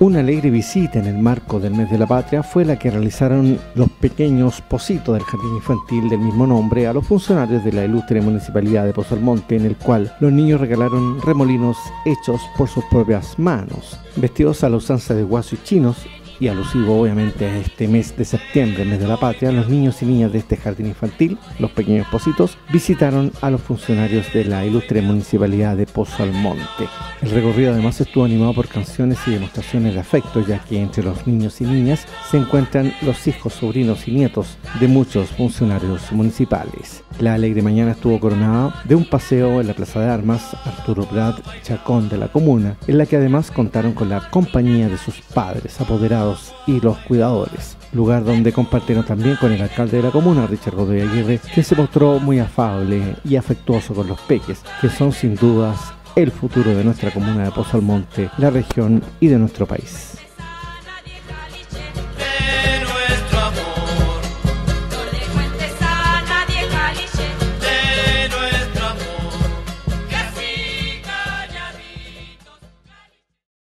Una alegre visita en el marco del mes de la patria fue la que realizaron los pequeños positos del jardín infantil del mismo nombre a los funcionarios de la ilustre municipalidad de Pozo Almonte, en el cual los niños regalaron remolinos hechos por sus propias manos, vestidos a la usanza de guaso y chinos y alusivo obviamente a este mes de septiembre, mes de la patria, los niños y niñas de este jardín infantil, los pequeños positos, visitaron a los funcionarios de la ilustre municipalidad de Pozo Almonte. El recorrido además estuvo animado por canciones y demostraciones de afecto, ya que entre los niños y niñas se encuentran los hijos, sobrinos y nietos de muchos funcionarios municipales. La alegre mañana estuvo coronada de un paseo en la Plaza de Armas Arturo Prat Chacón de la comuna, en la que además contaron con la compañía de sus padres, apoderados y los cuidadores lugar donde compartieron también con el alcalde de la comuna, Richard Godoy Aguirre, que se mostró muy afable y afectuoso con los peques, que son sin dudas el futuro de nuestra comuna de Pozo Almonte, la región y de nuestro país.